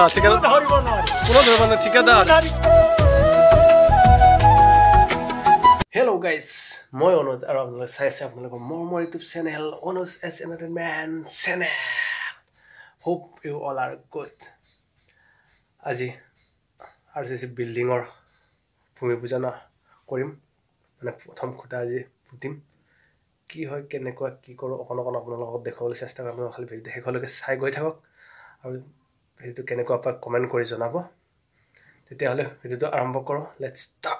হা ঠিকাদাৰ ধৰিব নোৱাৰি কোনো ধৰিব নাই ঠিকাদাৰ হেল্ল' গাইজ মই অনুজ আৰু আপোনালোকে চাই আছে আপোনালোকৰ মোৰ মোৰ YouTube channel Anuj S entertainment channel hope you all are good আজি আৰ চি চি বিল্ডিঙৰ ভূমি পূজন কৰিম মানে প্ৰথম খুঁটা আজি পুতিম কি হয় কেনেকুৱা কি কৰোঁ অকণ অকণ আপোনালোকৰ লগত দেখুৱাবলৈ চেষ্টা কৰিম আপোনালোকে খালি ভিডিঅ'টো শেষলৈকে চাই গৈ থাকক আৰু ভিডিঅ'টো কেনেকুৱা পায় কমেণ্ট কৰি জনাব। তেতিয়াহ'লে ভিডিঅ'টো আৰম্ভ কৰোঁ। Late start